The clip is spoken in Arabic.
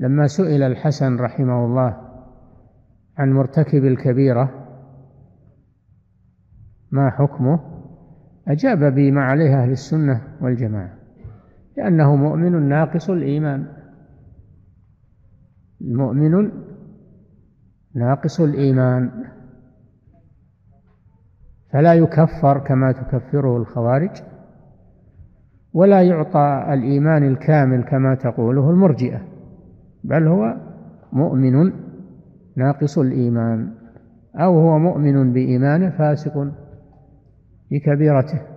لما سئل الحسن رحمه الله عن مرتكب الكبيرة ما حكمه أجاب بما عليه أهل السنة والجماعة لأنه مؤمن ناقص الإيمان. المؤمن ناقص الإيمان. فلا يكفر كما تكفره الخوارج ولا يعطى الإيمان الكامل كما تقوله المرجئة. بل هو مؤمن ناقص الإيمان أو هو مؤمن بإيمانه فاسق بكبيرته.